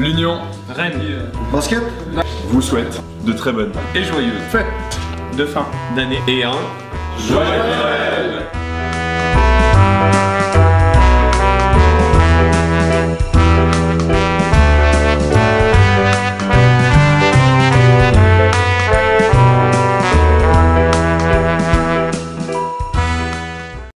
L'Union Rennes. Basket vous souhaite de très bonnes Et joyeuses fêtes de fin d'année. Et un Joyeux